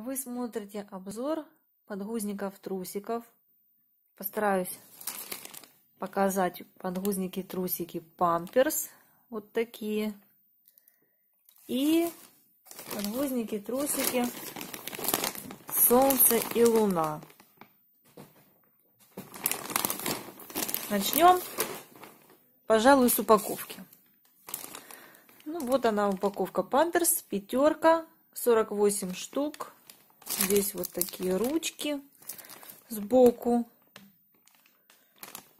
Вы смотрите обзор подгузников трусиков. Постараюсь показать подгузники трусики памперс. Вот такие. И подгузники трусики солнце и луна. Начнем, пожалуй, с упаковки. Ну, вот она упаковка памперс, пятерка, 48 штук. Здесь вот такие ручки сбоку.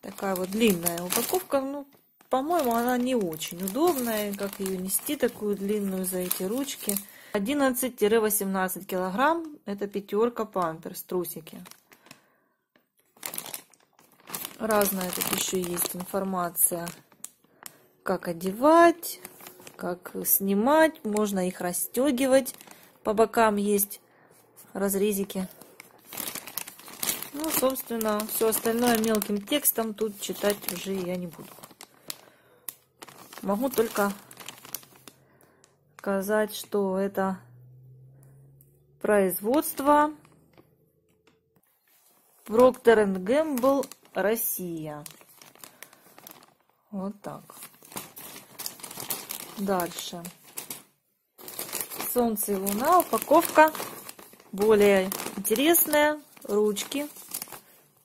Такая вот длинная упаковка. Ну, по-моему, она не очень удобная. Как ее нести такую длинную за эти ручки. 11-18 килограмм. Это пятерка памперс, трусики. Разная тут еще есть информация. Как одевать, как снимать. Можно их расстегивать. По бокам есть разрезики. Ну, собственно, все остальное мелким текстом тут читать уже я не буду. Могу только сказать, что это производство Procter Gamble Россия. Вот так. Дальше. Солнце и луна. Упаковка более интересная. Ручки.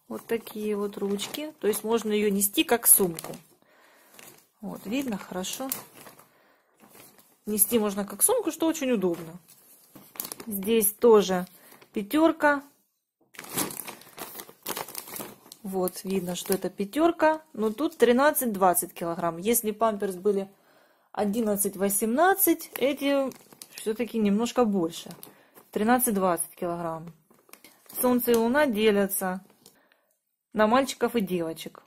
Вот такие вот ручки. То есть можно ее нести как сумку. Вот, видно хорошо. Нести можно как сумку, что очень удобно. Здесь тоже пятерка. Вот, видно, что это пятерка. Но тут 13-20 килограмм. Если памперс были 11-18, эти все-таки немножко больше. 13-20 килограмм. Солнце и луна делятся на мальчиков и девочек.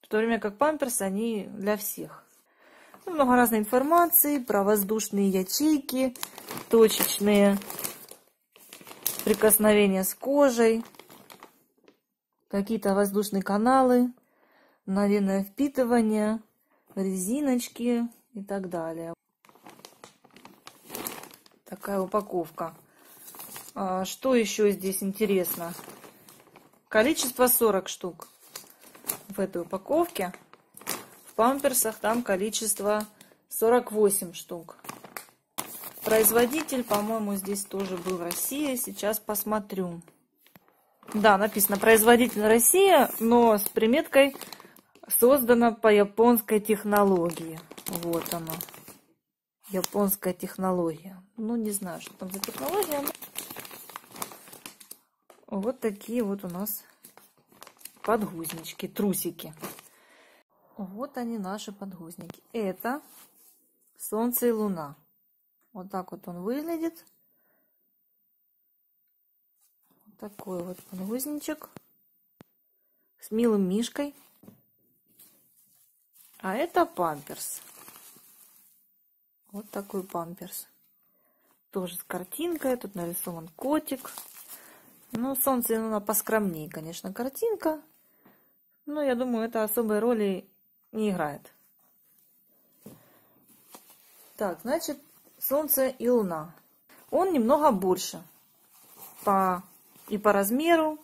В то время как памперсы, они для всех. Ну, много разной информации про воздушные ячейки, точечные прикосновения с кожей, какие-то воздушные каналы, мгновенное впитывание, резиночки и так далее. Такая упаковка. А, что еще здесь интересно? Количество 40 штук в этой упаковке. В памперсах там количество 48 штук. Производитель, по-моему, здесь тоже был Россия. Сейчас посмотрю. Да, написано производитель Россия, но с приметкой создано по японской технологии. Вот оно. Японская технология. Ну, не знаю, что там за технология. Вот такие вот у нас подгузнички, трусики. Вот они, наши подгузники. Это Солнце и Луна. Вот так вот он выглядит. Вот такой вот подгузничек с милым мишкой. А это памперс. Вот такой памперс. Тоже с картинкой. Тут нарисован котик. Ну, солнце и поскромнее, конечно, картинка. Но я думаю, это особой роли не играет. Так, значит, солнце и луна. Он немного больше по, и по размеру,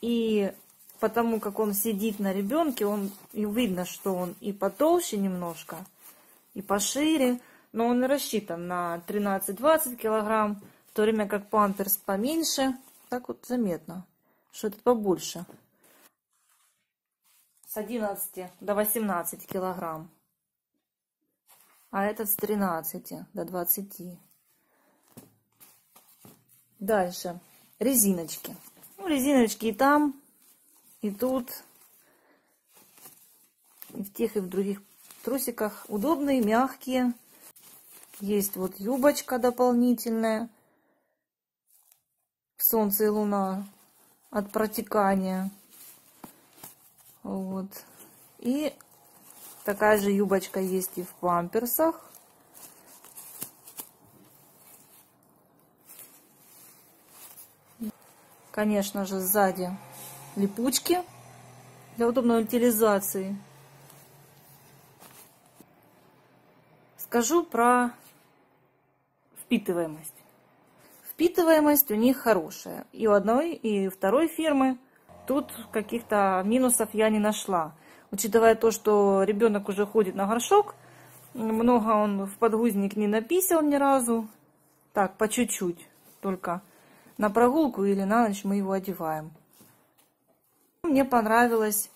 и потому как он сидит на ребенке, он и видно, что он и потолще немножко, и пошире, но он рассчитан на 13-20 килограмм, в то время как памперс поменьше – так вот заметно, что этот побольше. С 11 до 18 килограмм. А этот с 13 до 20. Дальше. Резиночки. Ну, резиночки и там, и тут, и в тех, и в других трусиках. Удобные, мягкие. Есть вот юбочка дополнительная солнце и луна от протекания. Вот. И такая же юбочка есть и в памперсах. Конечно же, сзади липучки для удобной утилизации. Скажу про впитываемость впитываемость у них хорошая. И у одной, и у второй фирмы. Тут каких-то минусов я не нашла. Учитывая то, что ребенок уже ходит на горшок, много он в подгузник не написал ни разу. Так, по чуть-чуть. Только на прогулку или на ночь мы его одеваем. Мне понравилось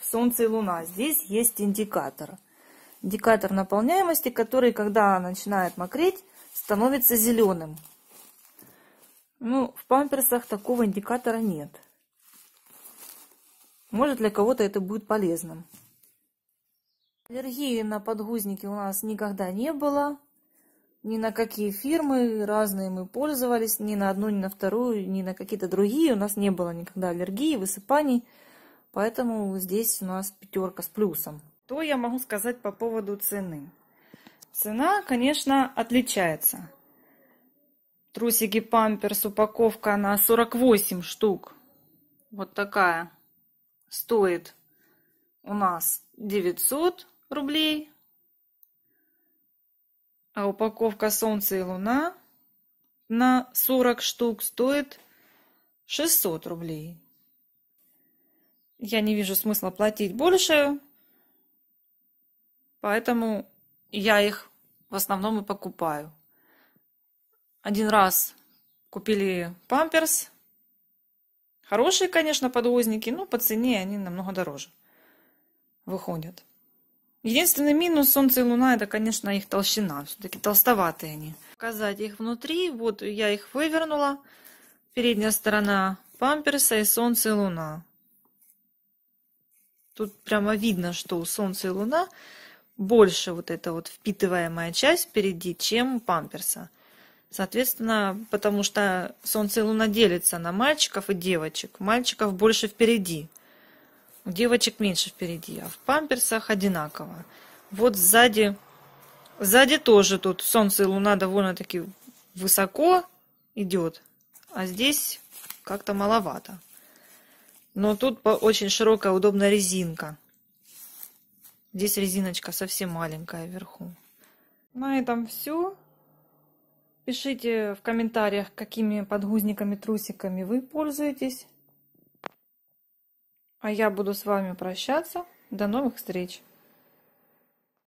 Солнце и Луна. Здесь есть индикатор. Индикатор наполняемости, который, когда начинает мокреть, становится зеленым. Ну, в памперсах такого индикатора нет. Может, для кого-то это будет полезным. Аллергии на подгузники у нас никогда не было. Ни на какие фирмы разные мы пользовались, ни на одну, ни на вторую, ни на какие-то другие. У нас не было никогда аллергии, высыпаний. Поэтому здесь у нас пятерка с плюсом. Что я могу сказать по поводу цены? Цена, конечно, отличается. Трусики памперс, упаковка на 48 штук. Вот такая стоит у нас 900 рублей. А упаковка Солнце и Луна на 40 штук стоит 600 рублей. Я не вижу смысла платить больше, поэтому я их в основном и покупаю. Один раз купили памперс. Хорошие, конечно, подвозники, но по цене они намного дороже выходят. Единственный минус Солнца и Луна, это, конечно, их толщина. Все-таки толстоватые они. Показать их внутри. Вот я их вывернула. Передняя сторона памперса и Солнце и Луна. Тут прямо видно, что у Солнца и Луна больше вот эта вот впитываемая часть впереди, чем у памперса. Соответственно, потому что Солнце и Луна делятся на мальчиков и девочек. Мальчиков больше впереди. У девочек меньше впереди, а в памперсах одинаково. Вот сзади, сзади тоже тут Солнце и Луна довольно-таки высоко идет, а здесь как-то маловато. Но тут очень широкая, удобная резинка. Здесь резиночка совсем маленькая вверху. На этом все. Пишите в комментариях, какими подгузниками, трусиками вы пользуетесь. А я буду с вами прощаться. До новых встреч!